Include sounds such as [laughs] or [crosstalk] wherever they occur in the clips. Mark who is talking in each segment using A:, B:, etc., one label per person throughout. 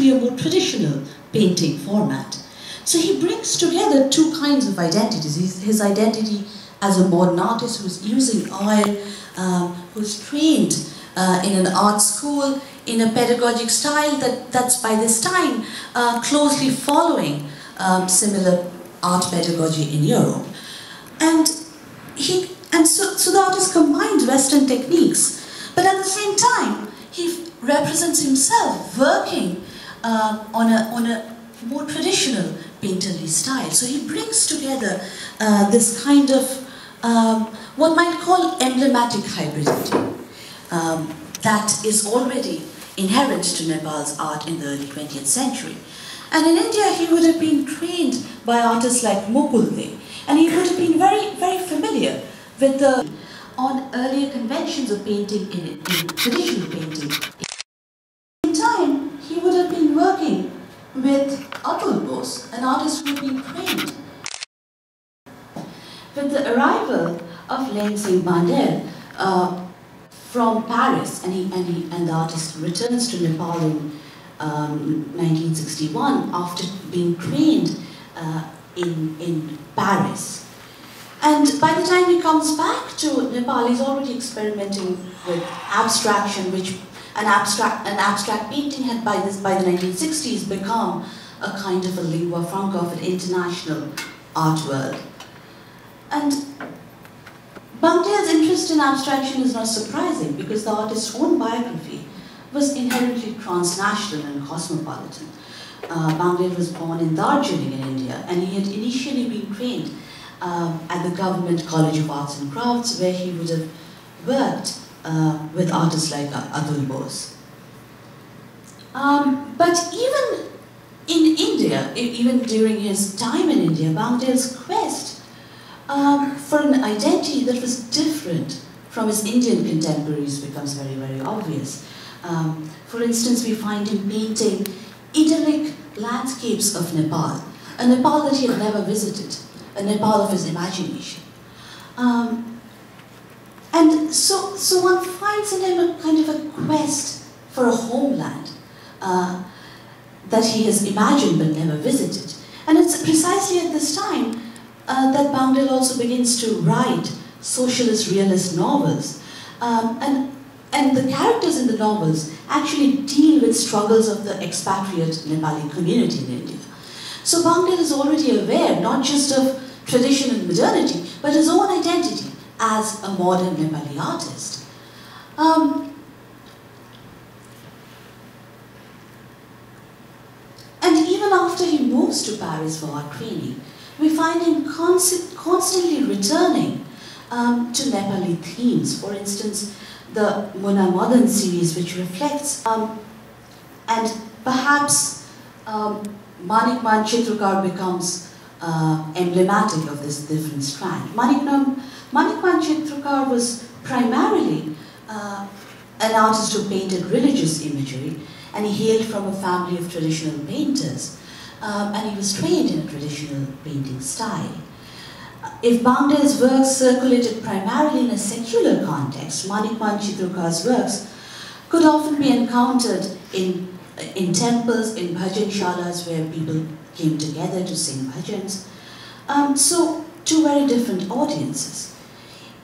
A: be a more traditional painting format. So he brings together two kinds of identities. His, identity as a modern artist who's using oil, um, who's trained uh, in an art school, in a pedagogic style that, that's by this time uh, closely following um, similar art pedagogy in Europe. And he and so, so the artist combines Western techniques, but at the same time, he represents himself working uh, on, a, on a more traditional painterly style. So he brings together uh, this kind of um, what might call emblematic hybridity um, that is already inherent to Nepal's art in the early 20th century. And in India, he would have been trained by artists like Mukul De, and he would have been very, very familiar with the on earlier conventions of painting in, in traditional painting. In time, he would have been working with Atul Bose, an artist who had been trained. With the arrival of Lain Singh Bangdel uh, from Paris, and, he, and, he, and the artist returns to Nepal in um, 1961 after being trained uh, in, in Paris. And by the time he comes back to Nepal, he's already experimenting with abstraction, which an abstract, an abstract painting had by, this, by the 1960s become a kind of a lingua franca of an international art world. And Bangdel's interest in abstraction is not surprising because the artist's own biography was inherently transnational and cosmopolitan. Uh, was born in Darjeeling in India and he had initially been trained um, at the Government College of Arts and Crafts, where he would have worked uh, with artists like Atul Bose. Um, but even in India, even during his time in India, Bangdel's quest um, for an identity that was different from his Indian contemporaries becomes very, very obvious. Um, for instance, we find him painting idyllic landscapes of Nepal, a Nepal that he had never visited a Nepal of his imagination. Um, and so, so one finds in him a kind of a quest for a homeland uh, that he has imagined but never visited. And it's precisely at this time uh, that Bangdel also begins to write socialist realist novels. Um, and, and the characters in the novels actually deal with struggles of the expatriate Nepali community in India. So Bangdel is already aware not just of tradition and modernity, but his own identity as a modern Nepali artist. Um, and even after he moves to Paris for art training, we find him const constantly returning um, to Nepali themes. For instance, the Muna Madan series, which reflects, um, and perhaps um, Manikman Chitrakar becomes uh, emblematic of this different strand. Manikman, Manikman Chitrakar was primarily uh, an artist who painted religious imagery, and he hailed from a family of traditional painters, um, and he was trained in a traditional painting style. If Bangdel's works circulated primarily in a secular context, Manikman Chitrakar's works could often be encountered in, in temples, in bhajan shalas, where people came together to sing bhajans. Um, so, two very different audiences.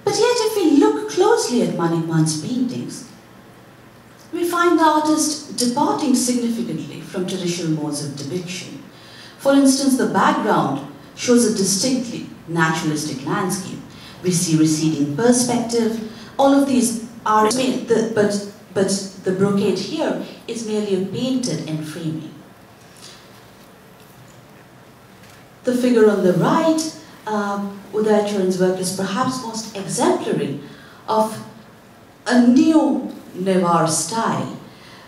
A: But yet, if we look closely at Manikman's paintings, we find the artist departing significantly from traditional modes of depiction. For instance, the background shows a distinctly naturalistic landscape. We see receding perspective. All of these are, the, but, but the brocade here is merely a painted enframing. The figure on the right, um, Uday Charan's work is perhaps most exemplary of a neo Newar style.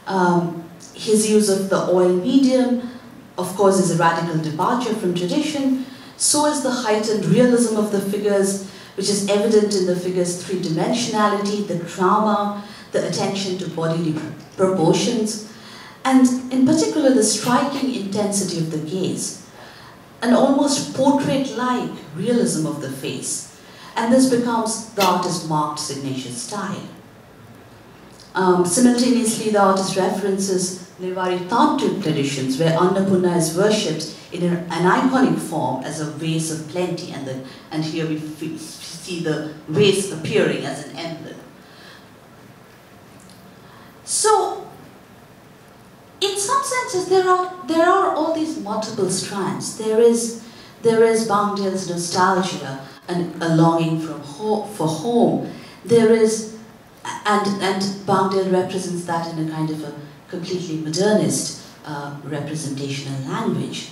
A: Um, his use of the oil medium, of course, is a radical departure from tradition. So is the heightened realism of the figures, which is evident in the figures' three-dimensionality, the drama, the attention to bodily proportions, and in particular the striking intensity of the gaze an almost portrait-like realism of the face. And this becomes the artist's marked signature style. Um, simultaneously, the artist references Newari Tantric traditions where Annapurna is worshipped in an, iconic form as a vase of plenty, and, the, and here we see the vase appearing as an emblem. So, in some senses, there are, there are all these multiple strands. There is, there is Bangdel's nostalgia and a longing from ho for home. There is, and, and Bangdel represents that in a kind of a completely modernist uh, representational language.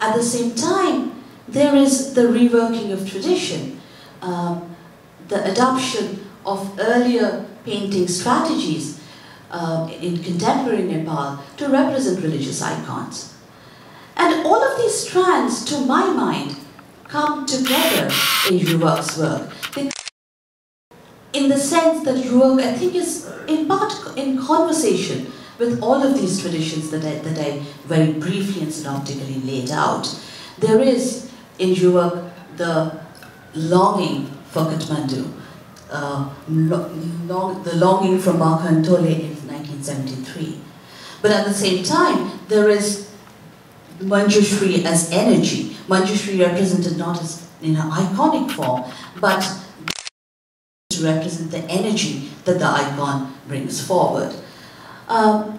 A: At the same time, there is the reworking of tradition, um, the adoption of earlier painting strategies uh, in contemporary Nepal to represent religious icons. And all of these strands, to my mind, come together in Yuvak's work. In the sense that Yuvak, I think, is in part in conversation with all of these traditions that I, that I very briefly and synoptically laid out. There is in Yuvak the longing for Kathmandu, uh, long, the longing for Makhan in 1973. But at the same time, there is Manjushri as energy. Manjushri represented not as in an iconic form, but to represent the energy that the icon brings forward. Um,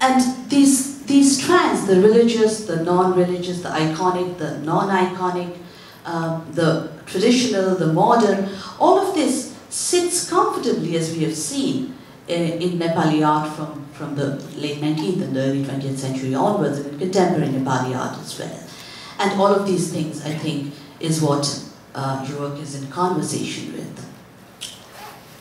A: and these, these strands, the religious, the non-religious, the iconic, the non-iconic, um, the traditional, the modern, all of this sits comfortably, as we have seen, in, in Nepali art from, from the late 19th and early 20th century onwards, and contemporary Nepali art as well. And all of these things, I think, is what uh, Yuvak is in conversation with.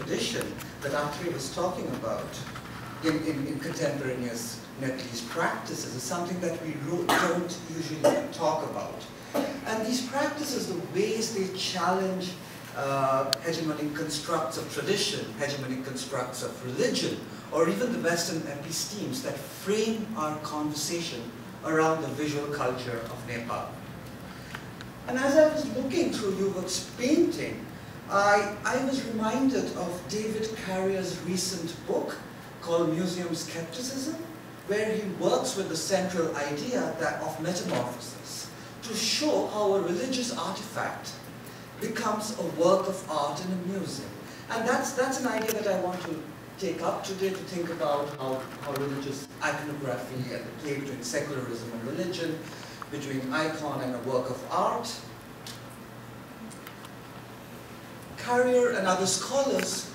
B: Tradition that Atri was talking about in, in, in contemporaneous practices is something that we don't usually talk about. And these practices, the ways they challenge uh, hegemonic constructs of tradition, hegemonic constructs of religion, or even the Western epistemes that frame our conversation around the visual culture of Nepal. And as I was looking through Yuvak's painting, I, I was reminded of David Carrier's recent book called Museum Skepticism, where he works with the central idea that of metamorphosis to show how a religious artifact becomes a work of art in a museum. And that's, that's an idea that I want to take up today to think about how, how religious iconography and the play between secularism and religion, between icon and a work of art, Carrier and other scholars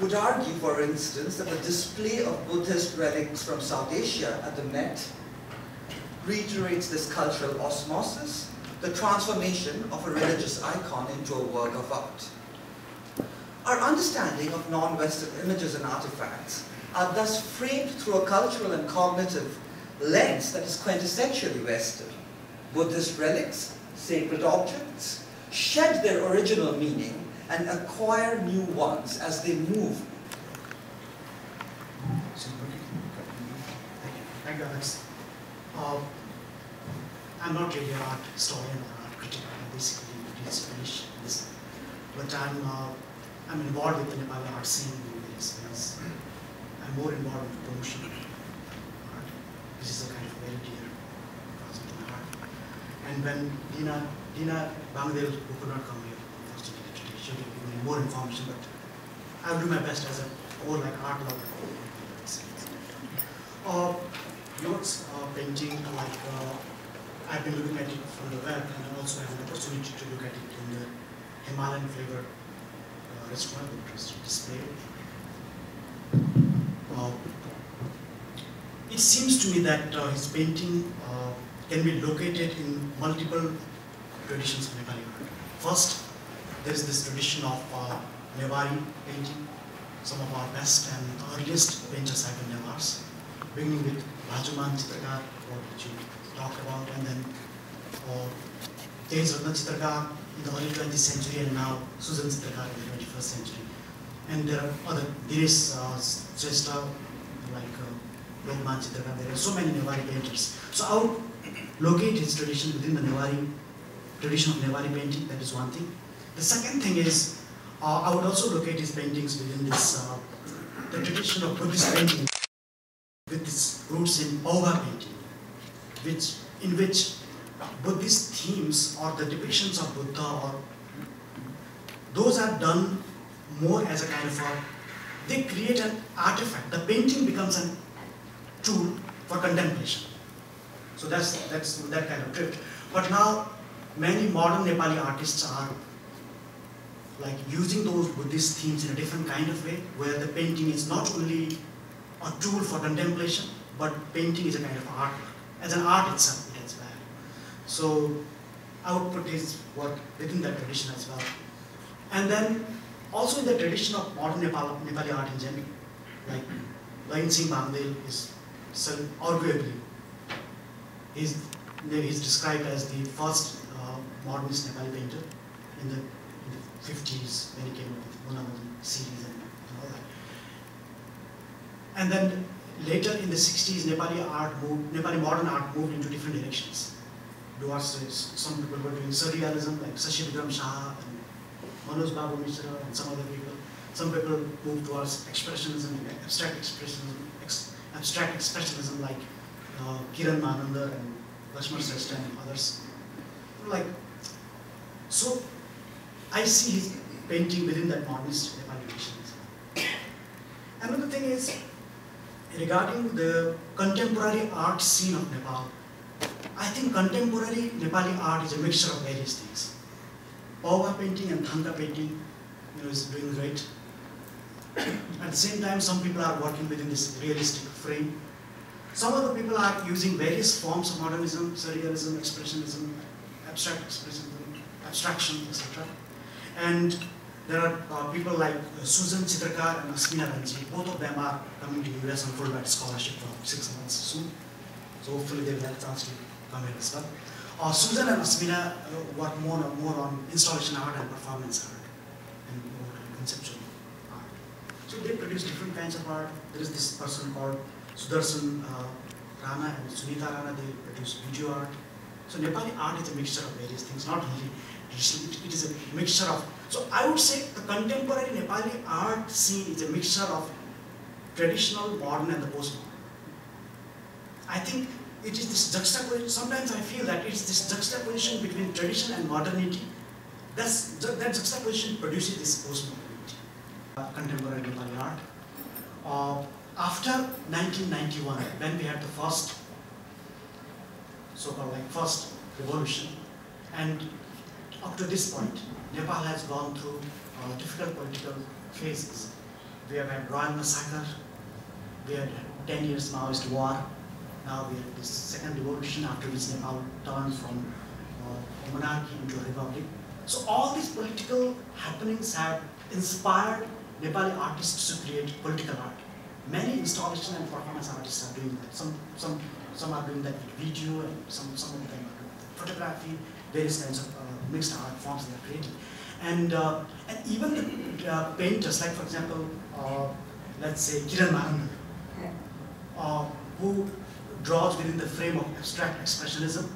B: would argue, for instance, that the display of Buddhist relics from South Asia at the Met reiterates this cultural osmosis, the transformation of a religious icon into a work of art. Our understanding of non-Western images and artifacts are thus framed through a cultural and cognitive lens that is quintessentially Western. Buddhist relics, sacred objects, shed their original meaning and acquire new ones as they move.
C: Thank you, Alex. Uh, I'm not really an art historian or art critic. I basically finish this, but I'm uh, I'm involved with the Nepali art scene these days. I'm more involved with promotion art, which is a kind of very dear project in my heart. And when Dina Dina Bangdel, who could not come here, more information, but I'll do my best as a more like art lover. Uh, notes, uh, painting, like uh, I've been looking at it from the web and I also have an opportunity to look at it in the Himalayan flavor uh, restaurant, which is displayed. Uh, seems to me that uh, his painting uh, can be located in multiple traditions of Nepali art. First, there is this tradition of uh, Newari painting. Some of our best and earliest painters have been Newars, beginning with Bhajuman Chitrakar, what you talked about, and then uh, Tej Ratna Chitrakar in the early 20th century, and now Sujan Chitrakar in the 21st century. And there are other, there is uh, Jesta, like uh, Lokman Chitrakar, there are so many Newari painters. So I would locate his tradition within the Newari, tradition of Newari painting, that is one thing. The second thing is, uh, I would also locate his paintings within this, uh, the tradition of Buddhist painting with its roots in Paubha painting, which, in which Buddhist themes or the depictions of Buddha or those are done more as a kind of a, they create an artifact. The painting becomes a tool for contemplation. So that's, that's that kind of drift. But now many modern Nepali artists are like using those Buddhist themes in a different kind of way, where the painting is not only a tool for contemplation, but painting is a kind of art. As an art itself, it has value. So I would put his work within that tradition as well. And then also in the tradition of modern Nepal, Nepali art in general, like Lain Singh Bangdel is so arguably, he's, he's described as the first uh, modernist Nepali painter in the 50s when he came up with Munamuni series and, all that. And then later in the 60s, Nepali art moved, Nepali modern art moved into different directions. Towards some people were doing surrealism like Shashi Bikram Shah and Manoj Babu Mishra and some other people. Some people moved towards expressionism abstract expressionism, ex, abstract expressionism like uh, Kiran Manandhar and Lakshman Shrestha and others. Like, so I see his painting within that modernist tradition. Another thing is regarding the contemporary art scene of Nepal. I think contemporary Nepali art is a mixture of various things. Paubha painting and Thangka painting you know, is doing great. At the same time, some people are working within this realistic frame. Some other people are using various forms of modernism, surrealism, expressionism, abstract expressionism, abstraction, etc. And there are uh, people like uh, Sujan Chitrakar and Ashmina Ranjit. Both of them are coming to the US on Fulbright scholarship for six months soon. So hopefully they will have a chance to come here as well. Uh, Sujan and Ashmina uh, work more, more on installation art and performance art and more conceptual art. So they produce different kinds of art. There is this person called Sudarshan uh, Rana and Sunita Rana, they produce video art. So Nepali art is a mixture of various things, not only it is a mixture of, so I would say the contemporary Nepali art scene is a mixture of traditional, modern and the postmodern. I think it is this juxtaposition, sometimes I feel that it's this juxtaposition between tradition and modernity, that's, that juxtaposition produces this postmodernity. Uh, contemporary Nepali art. Uh, after 1991, when we had the first, so-called like first revolution, and up to this point, Nepal has gone through uh, difficult political phases. We have had Royal massacre, we had 10 years Maoist war, now we have this second revolution after which Nepal turned from uh, monarchy into a republic. So all these political happenings have inspired Nepali artists to create political art. Many installation and performance artists are doing that. Some, some, some are doing that with video and some, some of them are doing photography, various kinds of uh, mixed art forms they are creating. And, uh, and even the uh, painters, like for example, uh, let's say Kiran Manandhar, uh, who draws within the frame of abstract expressionism,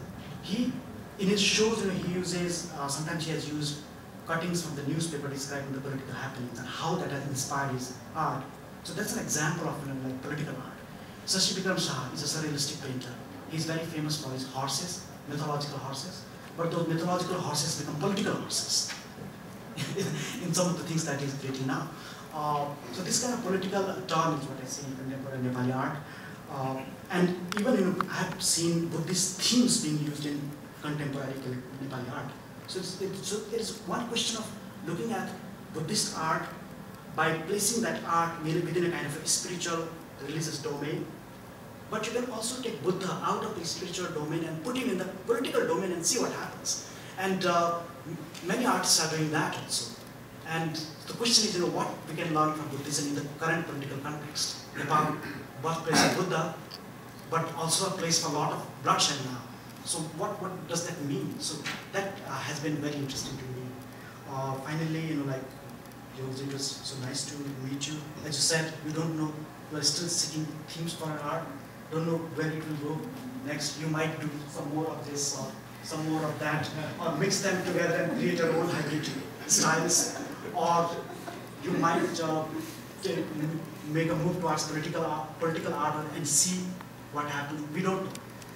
C: he, in his shows, you know, he uses, uh, sometimes he has used cuttings from the newspaper describing the political happenings and how that has inspired his art. So that's an example of you know, like political art. Shashi Bikram Shah is a surrealistic painter. He's very famous for his horses, mythological horses but those mythological horses become political horses [laughs] in some of the things that he's creating now. Uh, so this kind of political turn is what I see in contemporary Nepali art. Uh, and even I have seen Buddhist themes being used in contemporary Nepali art. So, so there is one question of looking at Buddhist art by placing that art within a kind of a spiritual religious domain, but you can also take Buddha out of the spiritual domain and put him in the political domain and see what happens. And uh, many artists are doing that also. And the question is, you know, what we can learn from Buddhism in the current political context. Nepal, birthplace of Buddha, but also a place for a lot of bloodshed now. So what, what does that mean? So that uh, has been very interesting to me. Uh, finally, you know, like, it was so nice to meet you. As you said, we don't know, we are still seeking themes for our art. Don't know where it will go next. You might do some more of this or some more of that, or mix them together and create your own hybrid styles. Or you might uh, make a move towards political art, political art and see what happens. We don't,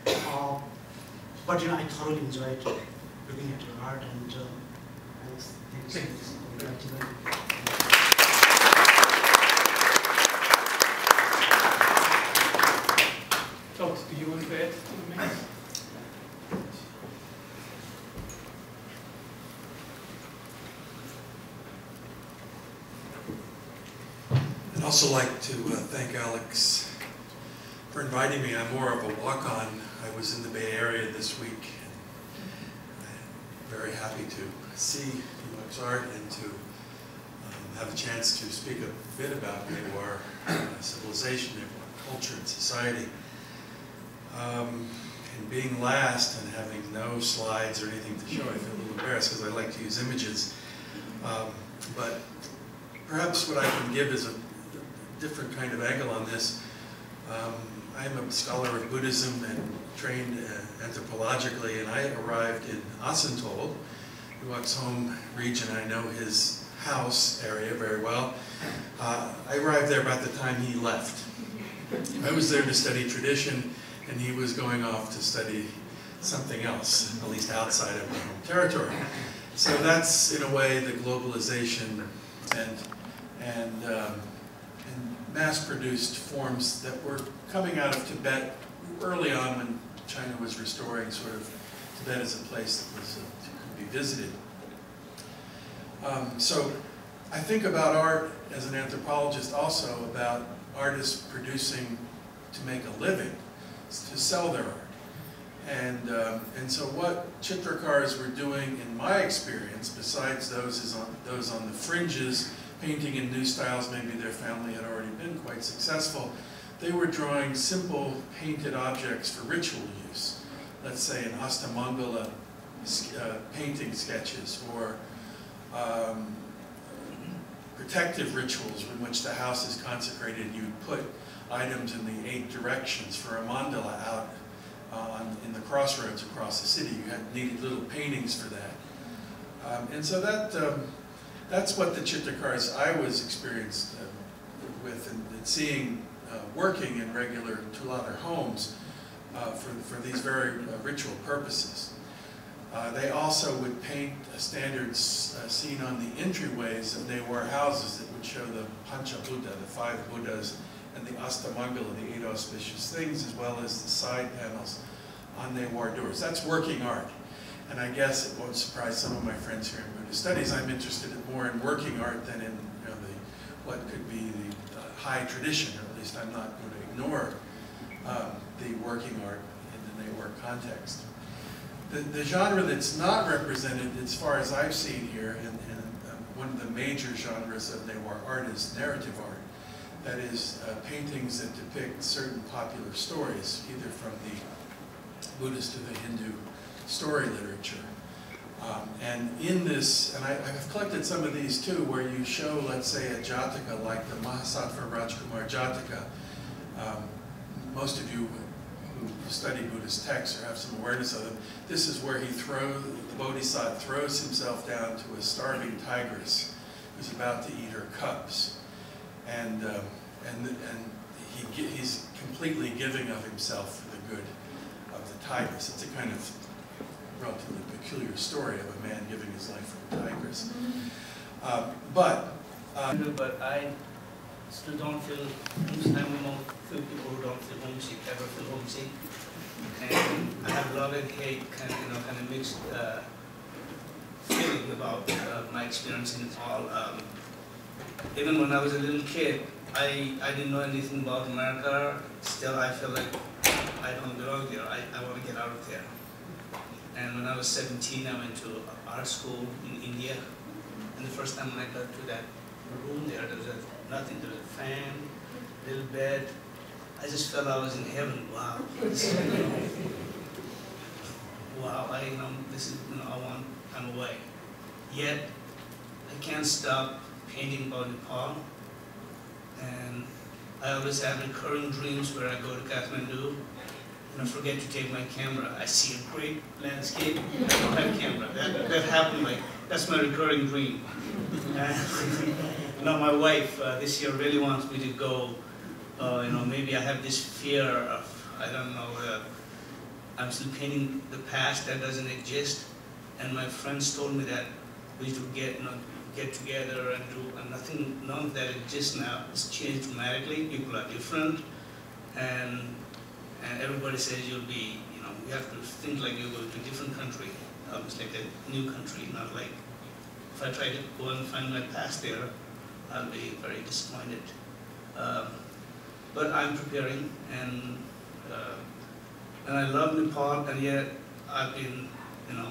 C: uh, but you know, I thoroughly enjoyed looking at your art and uh, you.
D: Todd, do you want to add to the mix?
E: I'd also like to uh, thank Alex for inviting me. I'm more of a walk-on. I was in the Bay Area this week. I'm very happy to see Yuvak's art and to um, have a chance to speak a bit about Newar uh, civilization, Newar culture and society. Um, and being last and having no slides or anything to show, I feel a little embarrassed because I like to use images. Um, but perhaps what I can give is a different kind of angle on this. Um, I'm a scholar of Buddhism and trained uh, anthropologically, and I arrived in Asantold, Yuvak's home region. I know his house area very well. Uh, I arrived there about the time he left. I was there to study tradition, and he was going off to study something else, at least outside of my home territory. So that's, in a way, the globalization and, and, um, and mass-produced forms that were coming out of Tibet early on when China was restoring sort of Tibet as a place that was uh, could be visited. Um, so I think about art as an anthropologist also about artists producing to make a living to sell their art. And, um, and so what Chitrakars were doing, in my experience, besides those, is on, those on the fringes, painting in new styles, maybe their family had already been quite successful, they were drawing simple painted objects for ritual use. Let's say an Astamangala uh, painting sketches or um, protective rituals in which the house is consecrated. You'd put items in the eight directions for a mandala out uh, in the crossroads across the city. You had needed little paintings for that. Um, and so that um, that's what the Chitrakars I was experienced uh, with and, and seeing uh, working in regular Tuladhar homes uh, for, for these very uh, ritual purposes. They also would paint a standard scene on the entryways of Newar houses that would show the Pancha Buddha, the five Buddhas and the Astamangala, the eight auspicious things, as well as the side panels on Newar doors. That's working art. And I guess it won't surprise some of my friends here in Buddhist studies. I'm interested more in working art than in you know, the, what could be the uh, high tradition, or at least I'm not going to ignore um, the working art in the Newar context. The, the, genre that's not represented, as far as I've seen here, and, and um, one of the major genres of Newar art is narrative art that is uh, paintings that depict certain popular stories, either from the Buddhist or the Hindu story literature. Um, and in this, and I, have collected some of these too, where you show, let's say, a Jataka like the Mahasattva Rajkumar Jataka. Um, most of you who study Buddhist texts or have some awareness of them, this is where he throws, the Bodhisattva throws himself down to a starving tigress who's about to eat her cubs and um, and and he he's completely giving of himself for the good of the tigress. It's a kind of relatively peculiar story of a man giving his life for the tigress. Uh, but
F: um, but I still don't feel. I'm among few people who don't feel homesick, ever feel homesick, and I have love and hate, kind of, you know, kind of mixed uh, feeling about uh, my experience in all. Um, even when I was a little kid, I, I didn't know anything about America. Still, I feel like I don't belong there. I, I want to get out of there. And when I was 17, I went to art school in India. And the first time when I got to that room there, there was a, nothing. There was a fan, little bed. I just felt I was in heaven. Wow. wow, I, you know, this is, you know, I want, I'm away. Yet, I can't stop painting about Nepal. And I always have recurring dreams where I go to Kathmandu and I forget to take my camera. I see a great landscape, I don't have camera. That, that happened like, that's my recurring dream. [laughs] now my wife uh, this year really wants me to go, uh, you know, maybe I have this fear of, I don't know, uh, I'm still painting the past that doesn't exist. And my friends told me that we should get, you know, get together and do, and nothing, none of that exists now. It's changed dramatically, people are different, and, and everybody says you'll be, you know, you have to think like you're going to a different country, almost like a new country, not like, if I try to go and find my past there, I'll be very disappointed. Um, but I'm preparing, and, uh, and I love Nepal, and yet I've been, you know,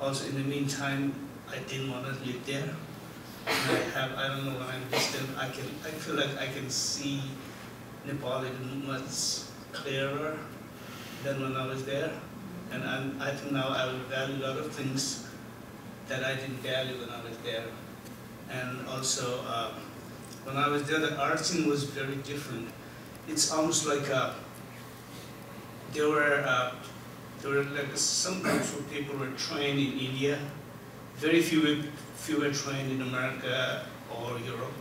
F: also in the meantime, I didn't want to live there. And I have, I don't know, when I'm distant, I can, I feel like I can see Nepal even much clearer than when I was there. And I'm, I think now I will value a lot of things that I didn't value when I was there. And also, um, when I was there, the art scene was very different. It's almost like uh, there were uh, there were like some groups of people were trained in India. Very few few were trained in America or Europe.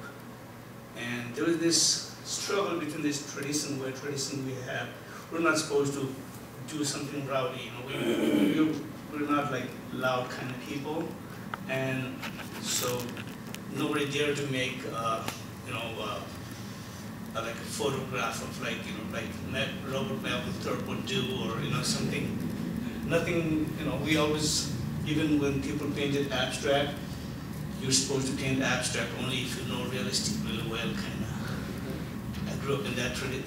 F: And there was this struggle between this tradition where tradition we have. We're not supposed to do something rowdy, you know. We, we, we're not like loud kind of people. And so nobody dared to make, uh, you know, uh, uh, like a photograph of like, you know, like Robert Mapplethorpe would do or, you know, something. Nothing, you know, we always, even when people painted abstract, you're supposed to paint abstract only if you know realistic really well, kind of. I grew up in that tradition,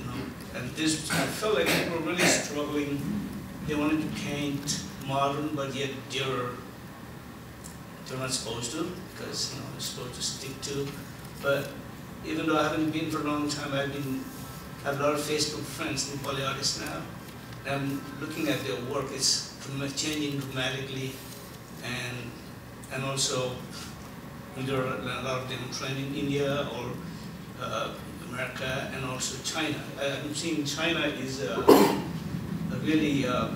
F: and this, I felt like people were really struggling. They wanted to paint modern, but yet they're, they're not supposed to, because, you know, they're supposed to stick to. But even though I haven't been for a long time, I've been, I have a lot of Facebook friends, Nepali artists now. And I'm looking at their work, it's changing dramatically. And, and also, there are a lot of them trained in India or uh, America and also China. I'm seeing China is uh, really uh,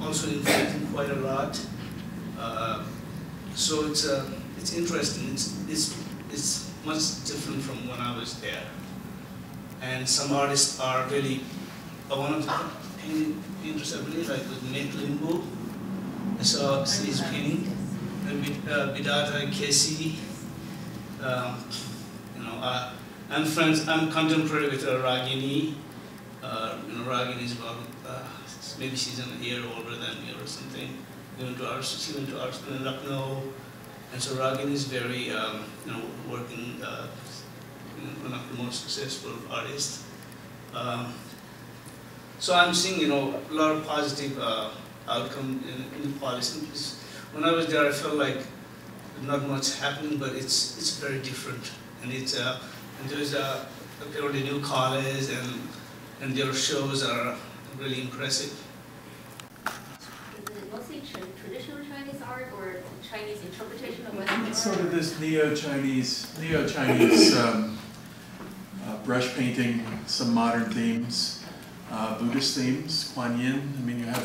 F: also influencing quite a lot. Uh, so it's uh, it's interesting. It's it's it's much different from when I was there. And some artists are really. Uh, one of the painters I believe like was Nick Limbo. Saw his painting. And Bid- uh, Bidhata KC. Um, you know, uh, I'm friends. I'm contemporary with uh, Ragini. Uh, you know, Ragini is about uh, maybe she's a year older than me or something. We went to art. She went to art school in Lucknow, and so Ragini is very, um, you know, working. Uh, one of the most successful artists. Um, so I'm seeing, you know, a lot of positive uh, outcome in, in policy. Because When I was there, I felt like not much happening, but it's it's very different, and it's uh, and there's a apparently new college, and and their shows are really impressive.
G: Is it mostly tra- traditional Chinese art or Chinese interpretation of Western art?
E: It's sort of this neo-Chinese, neo-Chinese um, uh, brush painting, some modern themes, uh, Buddhist themes, Kuan Yin. I mean, you have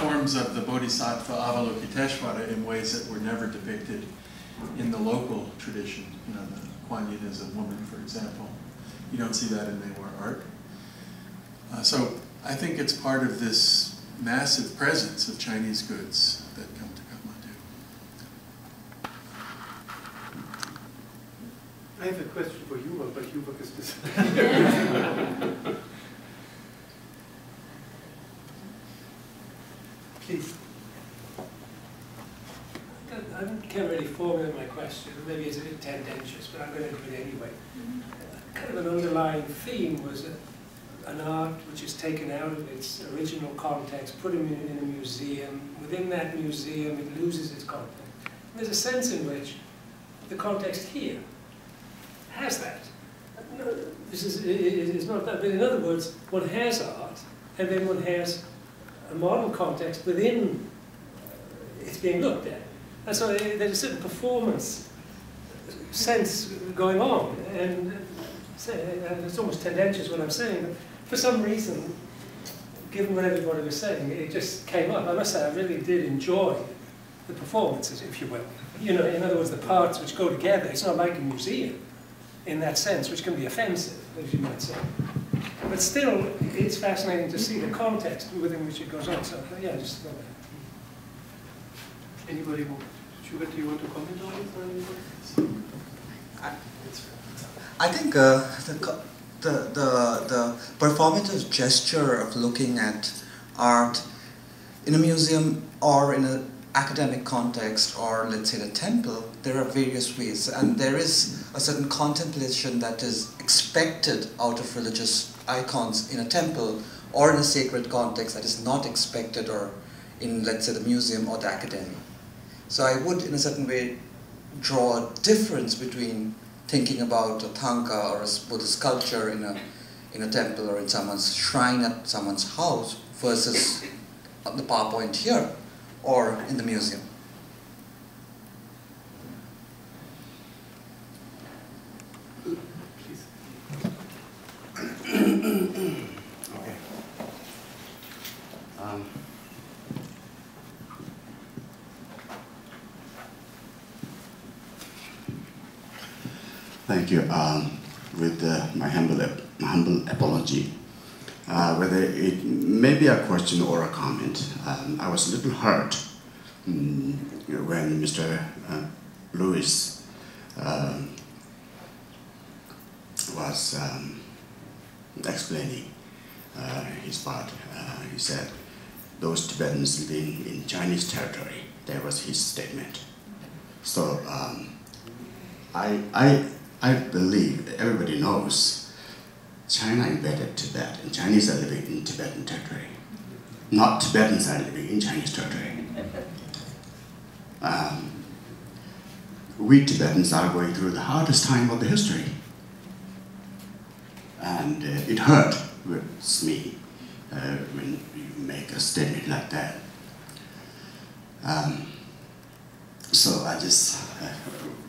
E: forms of the Bodhisattva Avalokiteshvara in ways that were never depicted in the local tradition. You know, the Kuan Yin is a woman, for example. You don't see that in Mainwar art. Uh, so I think it's part of this massive presence of Chinese goods that come to Kathmandu.
H: I have a question for you, but you focus [laughs] Please.
I: I can't really formulate my question. Maybe it's a bit tendentious, but I'm going to do it anyway. Mm-hmm. Kind of an underlying theme was a, an art which is taken out of its original context, put in, in a museum. Within that museum, it loses its context. And there's a sense in which the context here has that. No, this is it is not that, but in other words, one has art, and then one has a modern context within uh, it's being looked at. And so uh, there's a certain performance sense going on, uh, and it's almost tendentious what I'm saying, but for some reason, given what everybody was saying, it just came up. I must say, I really did enjoy the performances, if you will. You know, in other words, the parts which go together. It's not like a museum in that sense, which can be offensive, as you might say. But still, it's fascinating to see the context within which it goes on. So, yeah, just go ahead. Anybody want, Shubert, do you want to comment on it?
B: I, I think uh, the, the, the, the performative gesture of looking at art in a museum or in an academic context or let's say a temple, there are various ways and there is a certain contemplation that is expected out of religious icons in a temple or in a sacred context that is not expected or in let's say the museum or the academy. So I would in a certain way draw a difference between thinking about a thangka or a Buddhist sculpture in a, in a temple or in someone's shrine at someone's house versus the PowerPoint here or in the museum.
J: Okay. Um, thank you. Um, with uh, my humble, my humble apology, uh, whether it may be a question or a comment, um, I was a little hurt um, when Mr. Uh, Lewis um, was um, explaining uh, his part. Uh, he said, those Tibetans living in Chinese territory, that was his statement. So um, I, I, I believe everybody knows China invaded Tibet and Chinese are living in Tibetan territory. Not Tibetans are living in Chinese territory. Um, we Tibetans are going through the hardest time of the history and uh, it hurts me uh, when you make a statement like that. Um, so I just uh,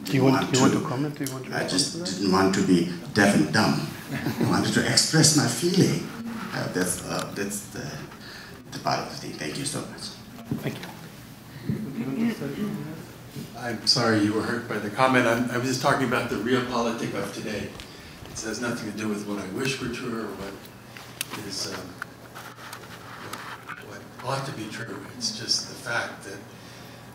H: do you want, want, you to, want to comment? Do you want to
J: I just didn't want to be deaf and dumb. I wanted to express my feeling. Uh, that's uh, that's the, the part of the thing. Thank you so much.
H: Thank you.
E: I'm sorry you were hurt by the comment. I'm, I was just talking about the realpolitik of today. It has nothing to do with what I wish were true or what is um, what, ought to be true. It's just the fact that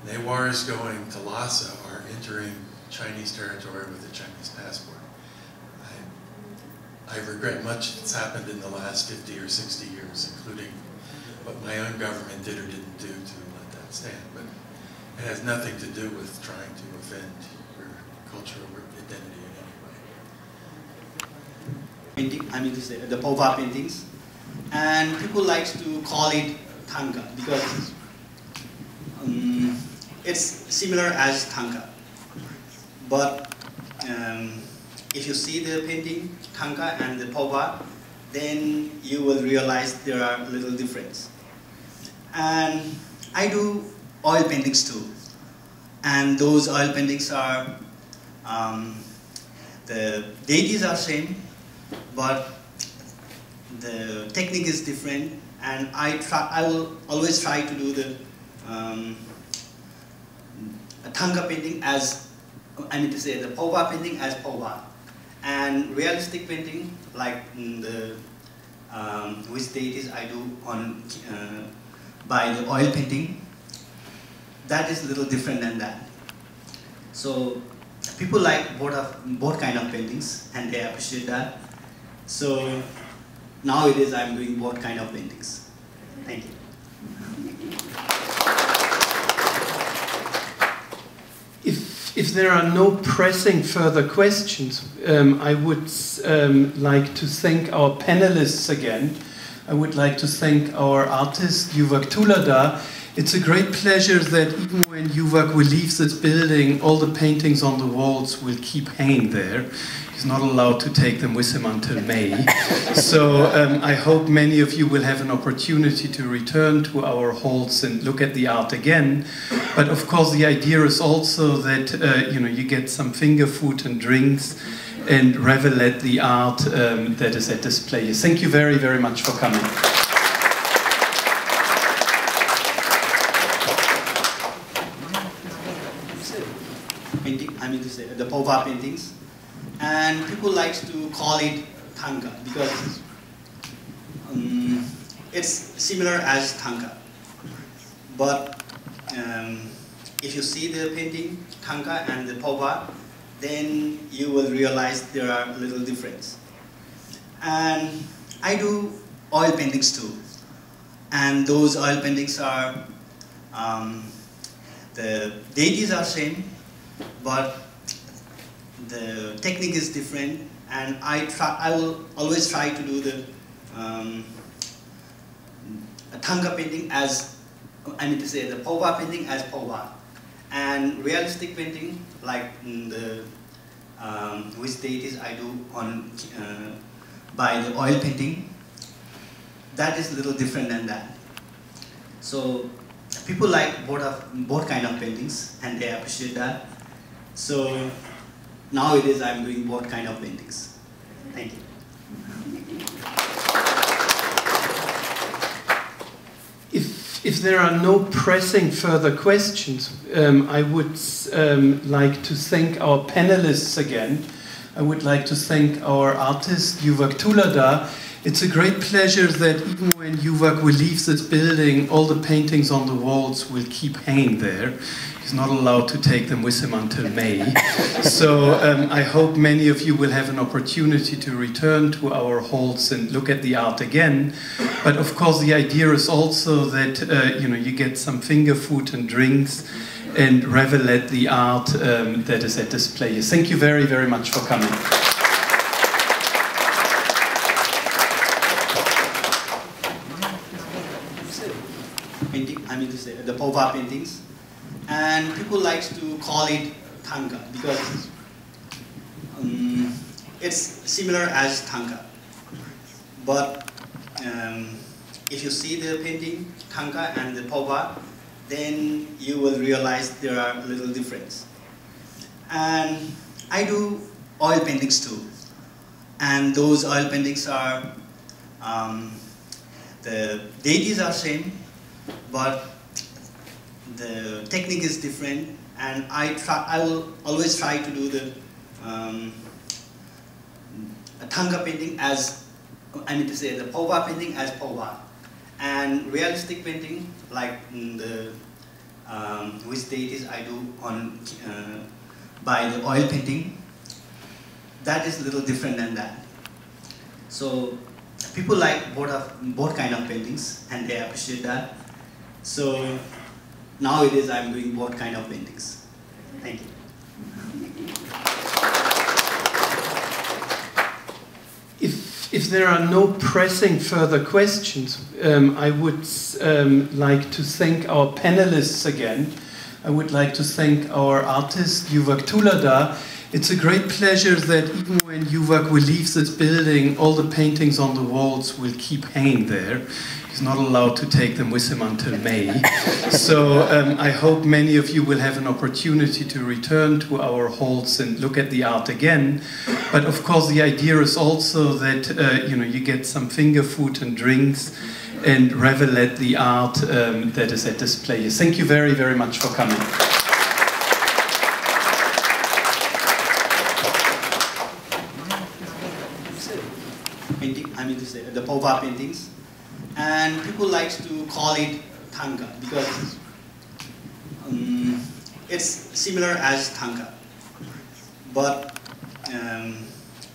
E: Newars going to Lhasa are entering Chinese territory with a Chinese passport. I, I regret much that's happened in the last 50 or 60 years, including what my own government did or didn't do to let that stand. But it has nothing to do with trying to offend your cultural identity
K: painting, I mean to say, the Paubha paintings, and people like to call it Thangka because um, it's similar as Thangka. But um, if you see the painting, Thangka and the Paubha, then you will realize there are little difference. And I do oil paintings too. And those oil paintings are, um, the deities are same, but the technique is different and I try I will always try to do the um, painting as I mean to say the Paubha painting as Paubha and realistic painting like the um, which deities I do on uh, by the oil painting that is a little different than that. So people like both of both kind of paintings and they appreciate that so nowadays I'm doing both kind of paintings. Thank you.
L: if there are no pressing further questions, um, I would um, like to thank our panelists again. I would like to thank our artist, Yuvak Tuladhar. It's a great pleasure that even when Yuvak will leave this building, all the paintings on the walls will keep hanging there. He's not allowed to take them with him until May. [laughs] so um, I hope many of you will have an opportunity to return to our halls and look at the art again. But of course, the idea is also that uh, you know you get some finger food and drinks and revel at the art um, that is at display. Thank you very, very much for coming.
K: painting, I mean to say, the Paubha paintings. And people like to call it Thangka because um, it's similar as Thangka. But um, if you see the painting, Thangka and the Paubha, then you will realize there are little difference. And I do oil paintings too. And those oil paintings are, um, the deities are same, but the technique is different and I try I will always try to do the um, a Thangka painting as I mean to say the Paubha painting as Paubha and realistic painting like the um, which deities I do on uh, by the oil painting that is a little different than that. So people like both of both kind of paintings and they appreciate that. So nowadays I'm doing both kind of paintings. Thank you.
L: If, if there are no pressing further questions, um, I would um, like to thank our panelists again. I would like to thank our artist, Yuvak Tuladhar. It's a great pleasure that even when Yuvak will leave this building, all the paintings on the walls will keep hanging there. He's not allowed to take them with him until May. [laughs] so um, I hope many of you will have an opportunity to return to our halls and look at the art again. But of course, the idea is also that uh, you know you get some finger food and drinks and revel at the art um, that is at display. Thank you very, very much for coming.
K: Painting, I mean Paubha paintings. And people like to call it Thangka because um, it's similar as Thangka. But um, if you see the painting, Thangka and the Paubha, then you will realize there are little difference. And I do oil paintings too. And those oil paintings are, um, the deities are same, but the technique is different and I try I will always try to do the um, a Thangka painting as I mean to say the Paubha painting as Paubha and realistic painting like the um, which deities I do on uh, by the oil painting that is a little different than that. So people like both of both kind of paintings and they appreciate that. So nowadays I'm doing both kind of paintings. Thank you.
L: If, if there are no pressing further questions, um, I would um, like to thank our panelists again. I would like to thank our artist, Yuvak Tuladhar. It's a great pleasure that even when Yuvak will leave this building, all the paintings on the walls will keep hanging there. He's not allowed to take them with him until May. [laughs] so um, I hope many of you will have an opportunity to return to our halls and look at the art again. But of course, the idea is also that uh, you know you get some finger food and drinks and revel at the art um, that is at display. Thank you very, very much for coming.
K: Painting, I mean to say, the Paubha paintings. And people like to call it Thangka because um, it's similar as Thangka. But um,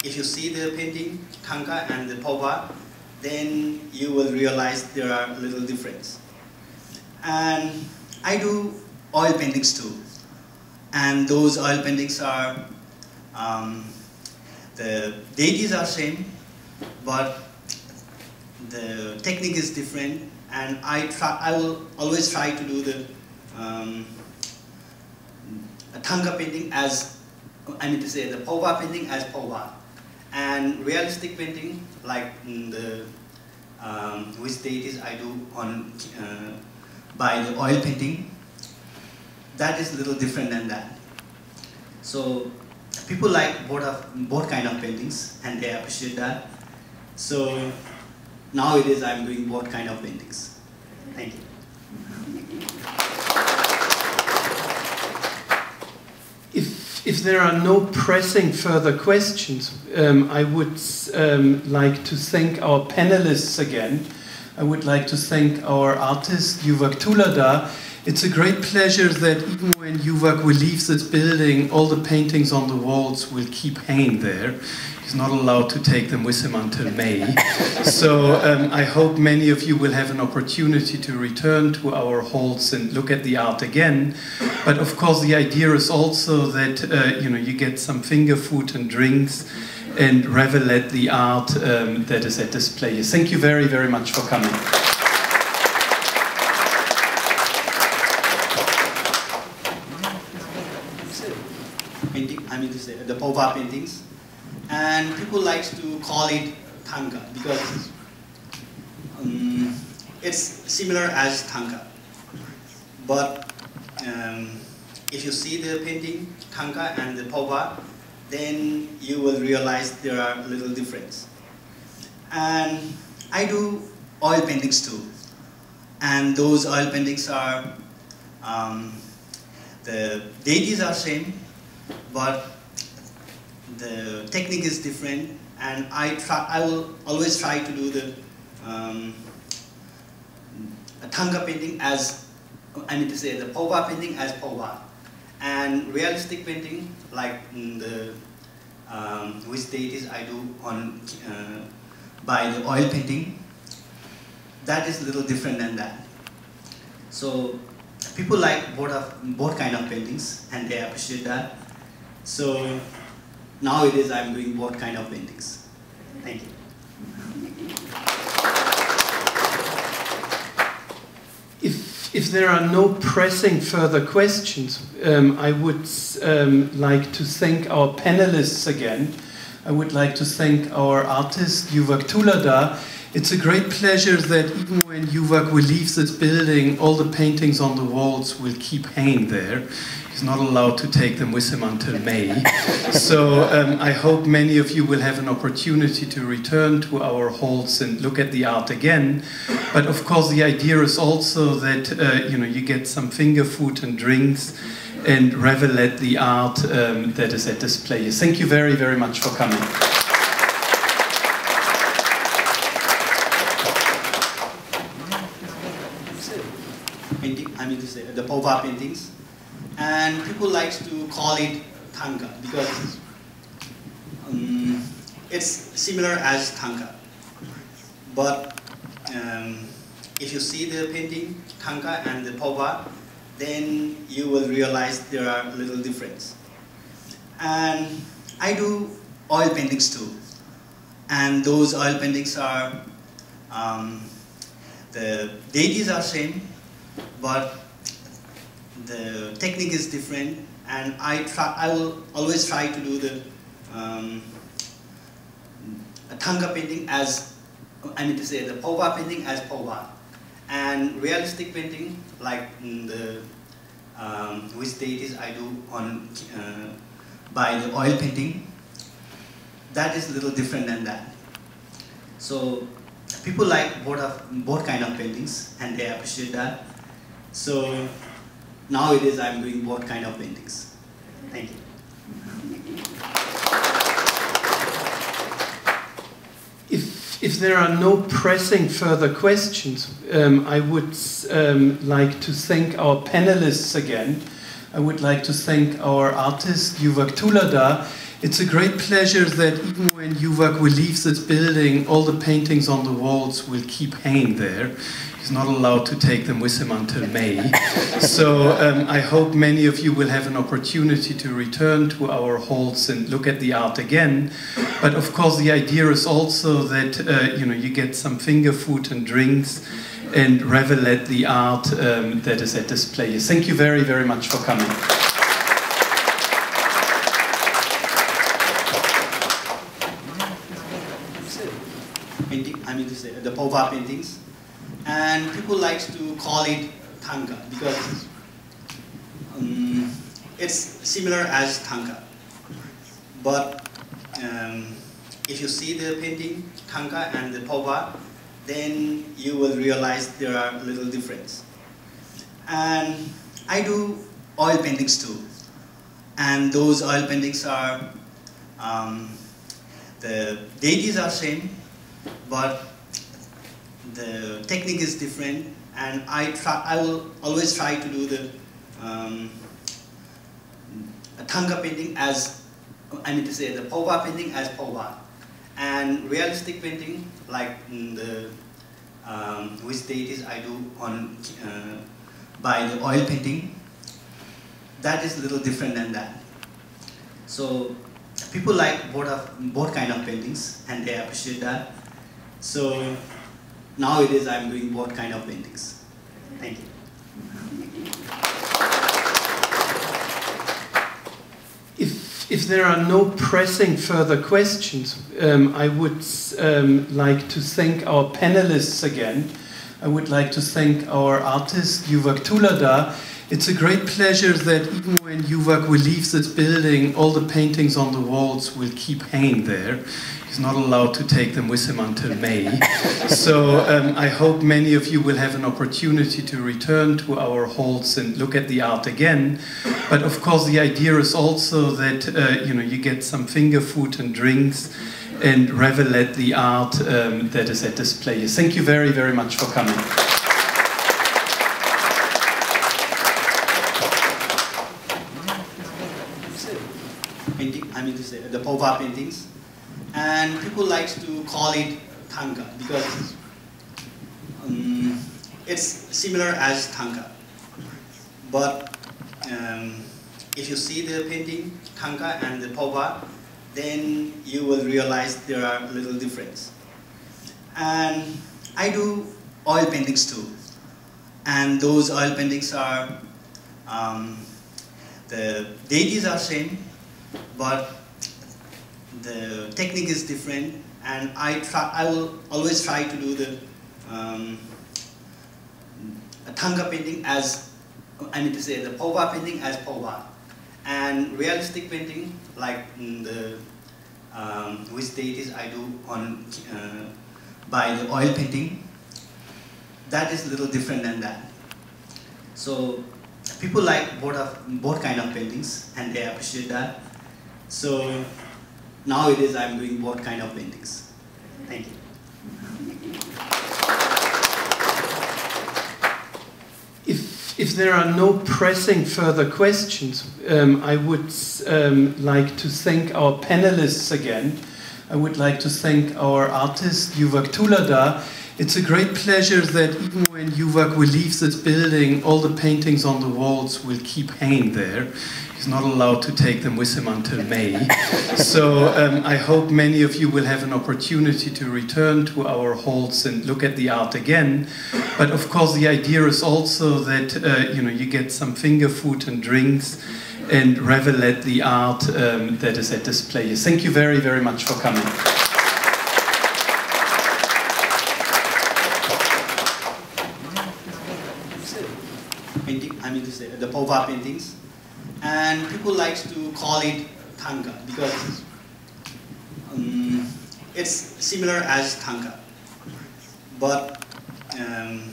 K: if you see the painting, Thangka and the Paubha, then you will realize there are little difference. And I do oil paintings too. and those oil paintings are um, the deities are same, but the technique is different, and I try. I will always try to do the um, Thangka painting as I mean to say the Paubha painting as Paubha, and realistic painting like the um, which deities I do on uh, by the oil painting. That is a little different than that. So people like both of both kind of paintings and they appreciate that. So nowadays I'm doing both kind of paintings. Thank you.
L: If, if there are no pressing further questions, um, I would um, like to thank our panelists again. I would like to thank our artist, Yuvak Tuladhar. It's a great pleasure that even when Yuvak will leave this building, all the paintings on the walls will keep hanging there. He's not allowed to take them with him until May. [laughs] so um, I hope many of you will have an opportunity to return to our halls and look at the art again. But of course, the idea is also that uh, you know you get some finger food and drinks and revel at the art um, that is at display. Thank you very, very much for coming.
K: Painting, I mean to say the Paubha paintings, and people like to call it Thangka because um, it's similar as Thangka, but um, if you see the painting Thangka and the Paubha, then you will realize there are little difference. And I do oil paintings too. And those oil paintings are, um, the deities are same, but the technique is different. And I try, I will always try to do the um, Thangka painting as, I mean to say the Paubha painting as Paubha and realistic painting like the um, which deities I do on uh, by the oil painting that is a little different than that so people like both of both kind of paintings and they appreciate that so nowadays I'm doing both kind of paintings thank you
L: If, if there are no pressing further questions, um, I would um, like to thank our panelists again. I would like to thank our artist, Yuvak Tuladhar. It's a great pleasure that even when Yuvak will leave this building, all the paintings on the walls will keep hanging there. He's not allowed to take them with him until May. so um, I hope many of you will have an opportunity to return to our halls and look at the art again. But of course, the idea is also that uh, you know you get some finger food and drinks and revel at the art um, that is at display. Thank you very, very much for coming.
K: painting, I mean to say the Paubha paintings, and people like to call it Thangka because um, it's similar as Thangka, but um, if you see the painting Thangka and the Paubha, then you will realize there are little difference. And I do oil paintings too, and those oil paintings are um, the deities are same, but the technique is different and I try I will always try to do the um, Thangka painting as I mean to say the Paubha painting as Paubha and realistic painting like the um, which deities I do on uh, by the oil painting that is a little different than that. So people like both of both kind of paintings and they appreciate that. So nowadays I'm doing both kind of paintings. Thank you.
L: If, if there are no pressing further questions, um, I would um, like to thank our panelists again. I would like to thank our artist, Yuvak Tuladhar. It's a great pleasure that even when Yuvak will leave this building, all the paintings on the walls will keep hanging there. He's not allowed to take them with him until May. so um, I hope many of you will have an opportunity to return to our halls and look at the art again. But of course, the idea is also that uh, you know you get some finger food and drinks and revel at the art um, that is at display. Thank you very, very much for coming.
K: painting, I mean to say, the Paubha paintings. And people like to call it Thangka because um, it's similar as Thangka. But um, if you see the painting, Thangka and the Paubha, then you will realize there are little difference. And I do oil paintings too. And those oil paintings are, um, the deities are same, but the technique is different and I try I will always try to do the um, Thangka painting as I mean to say the Paubha painting as Paubha and realistic painting like the um, which deities I do on uh, by the oil painting that is a little different than that. So people like both of both kind of paintings and they appreciate that. So nowadays I'm doing both kind of paintings. Thank you.
L: If, if there are no pressing further questions, um, I would um, like to thank our panelists again. I would like to thank our artist, Yuvak Tuladhar. It's a great pleasure that even when Yuvak will leave this building, all the paintings on the walls will keep hanging there. He's not allowed to take them with him until May. [laughs] so um, I hope many of you will have an opportunity to return to our halls and look at the art again. But of course, the idea is also that uh, you know you get some finger food and drinks and revel at the art um, that is at display. Thank you very, very much for coming.
K: Painting, I mean to Paubha paintings. And people like to call it Thangka because um, it's similar as Thangka. But um, if you see the painting, Thangka and the Paubha, then you will realize there are little difference. And I do oil paintings too. And those oil paintings are, um, the deities are same, but the technique is different and I try I will always try to do the um, Thangka painting as I mean to say the Paubha painting as Paubha and realistic painting like the um, which deities I do on uh, by the oil painting that is a little different than that. So people like both of both kind of paintings and they appreciate that. So nowadays I'm doing both kind of paintings. Thank you.
L: If, if there are no pressing further questions, um, I would um, like to thank our panelists again. I would like to thank our artist, Yuvak Tuladhar. It's a great pleasure that even when Yuvak will leave this building, all the paintings on the walls will keep hanging there. Not allowed to take them with him until May. so um, I hope many of you will have an opportunity to return to our halls and look at the art again. But of course, the idea is also that uh, you know you get some finger food and drinks and revel at the art um, that is at display. Thank you very, very much for coming.
K: Painting, I mean the Paubha paintings. And people like to call it Thangka because um, it's similar as Thangka. But um,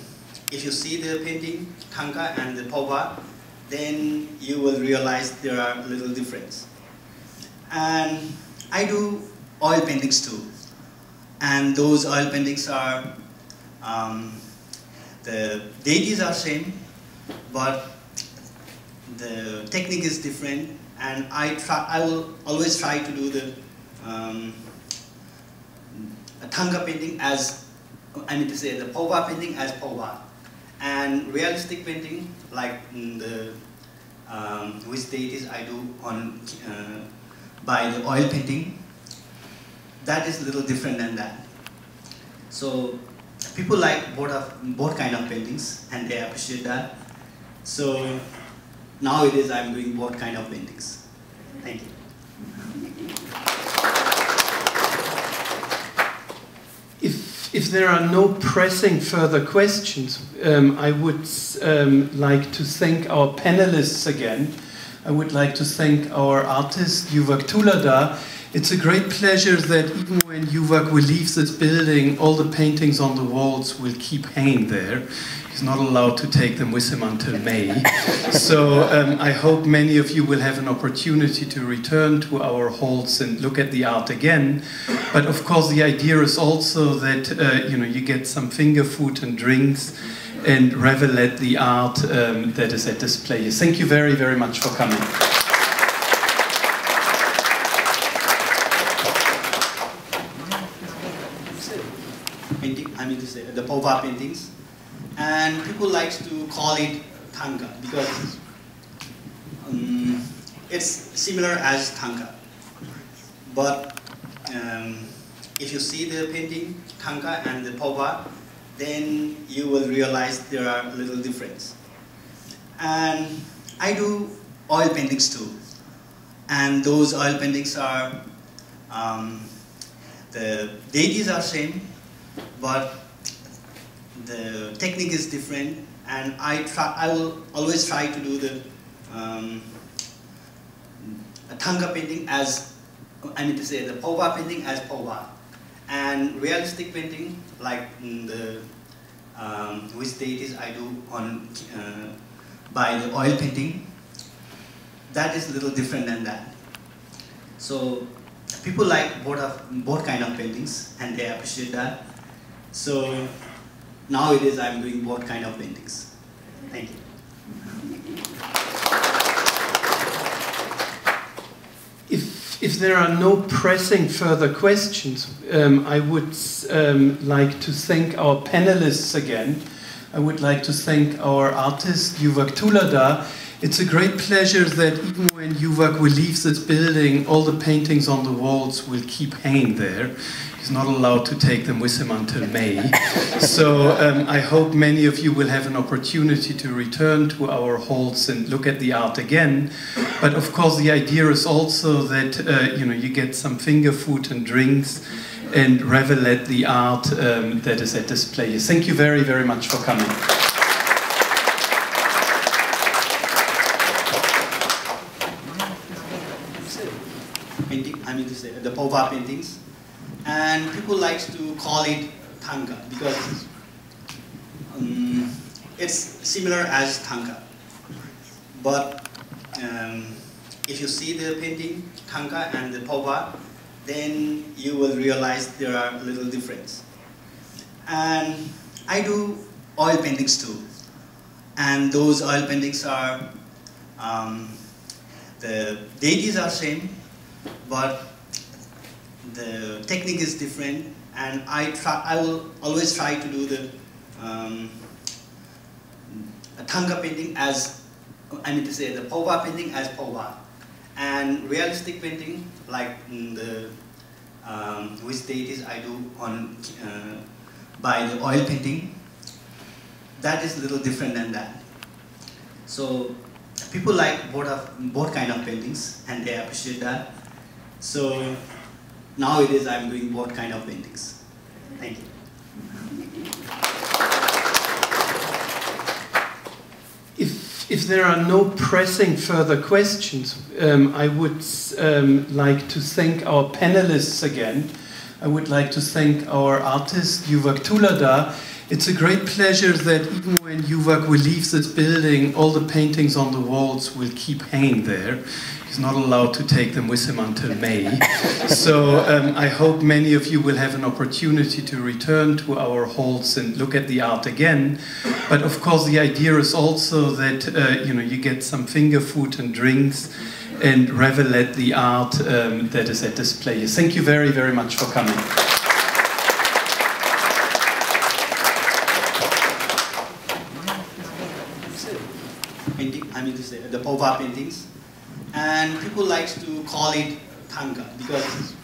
K: if you see the painting, Thangka and the Paubha, then you will realize there are little difference. And I do oil paintings too. And those oil paintings are, um, the deities are same, but the technique is different and I try I will always try to do the um, Thangka painting as I mean to say the Paubha painting as Paubha And realistic painting, like the um, which deities I do on uh, by the oil painting, that is a little different than that. So people like both of both kind of paintings and they appreciate that. So now it is I'm doing both kind of paintings. Thank you.
L: If, if there are no pressing further questions, um, I would um, like to thank our panelists again. I would like to thank our artist, Yuvak Tuladhar. It's a great pleasure that even when Yuvak will leave this building, all the paintings on the walls will keep hanging there. He's not allowed to take them with him until May. [laughs] so um, I hope many of you will have an opportunity to return to our halls and look at the art again. But of course, the idea is also that uh, you know you get some finger food and drinks and revel at the art um, that is at display. Thank you very, very much for coming.
K: Painting, I Paubha paintings. And people like to call it Thangka because um, it's similar as Thangka. But um, if you see the painting, Thangka and the Paubha, then you will realize there are little difference. And I do oil paintings too. And those oil paintings are, um, the deities are same, but the technique is different. And I try, I will always try to do the um, Thangka painting as, I mean to say, the Paubha painting as Paubha. And realistic painting, like the um, which deities I do on uh, by the oil painting, that is a little different than that. So people like both of both kind of paintings, and they appreciate that. So now it is I'm doing both kind of paintings. Thank you.
L: If, if there are no pressing further questions, um, I would um, like to thank our panelists again. I would like to thank our artist, Yuvak Tuladhar. It's a great pleasure that even when Yuvak will leave this building, all the paintings on the walls will keep hanging there. He's not allowed to take them with him until May. so um, I hope many of you will have an opportunity to return to our halls and look at the art again. But of course, the idea is also that uh, you know you get some finger food and drinks and revel at the art um, that is at display. Thank you very, very much for coming.
K: Painting, I mean to say, the Paubha paintings. And people like to call it Thangka because um, it's similar as Thangka. But um, if you see the painting, Thangka and the Paubha, then you will realize there are little difference. And I do oil paintings too. And those oil paintings are, um, the deities are same, but the technique is different. And I try, I will always try to do the um, Thangka painting as, I mean to say, the Paubha painting as Paubha. And realistic painting, like the um, which deities I do on uh, by the oil painting, that is a little different than that. So people like both of both kind of paintings, and they appreciate that. So now it is I'm doing both kind of paintings. Thank you.
L: If, if there are no pressing further questions, um, I would um, like to thank our panelists again. I would like to thank our artist, Yuvak Tuladhar. It's a great pleasure that even when Yuvak will leave this building, all the paintings on the walls will keep hanging there. He's not allowed to take them with him until May. so um, I hope many of you will have an opportunity to return to our halls and look at the art again. But of course, the idea is also that uh, you know you get some finger food and drinks and revel at the art um, that is at display. Thank you very, very much for coming.
K: Painting, I mean to say, the Paubha paintings and people like to call it Thangka because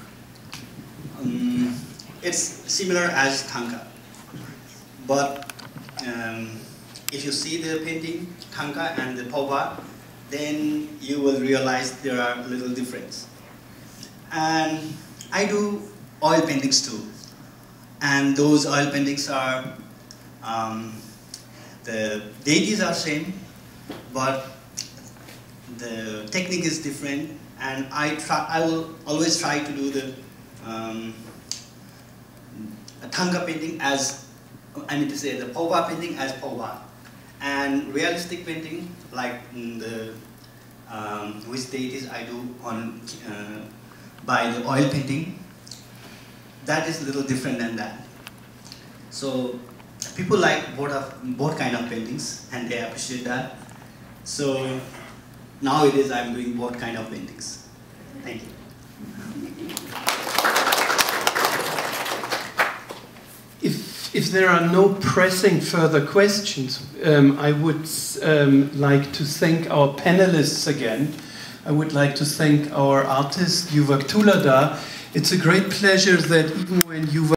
K: um, it's similar as Thangka. But um, if you see the painting, Thangka and the Paubha, then you will realize there are little difference. And I do oil paintings too. And those oil paintings are, um, the deities are same, but the technique is different. And I try, I will always try to do the um, Thangka painting as, I mean to say the Paubha painting as Paubha. And realistic painting, like the um, which deities I do on uh, by the oil painting, that is a little different than that. So people like both of both kind of paintings, and they appreciate that. So nowadays I'm doing both kind of paintings. Thank you.
L: If, if there are no pressing further questions, um, I would um, like to thank our panelists again. I would like to thank our artist, Yuvak Tuladhar. It's a great pleasure that even when Yuvak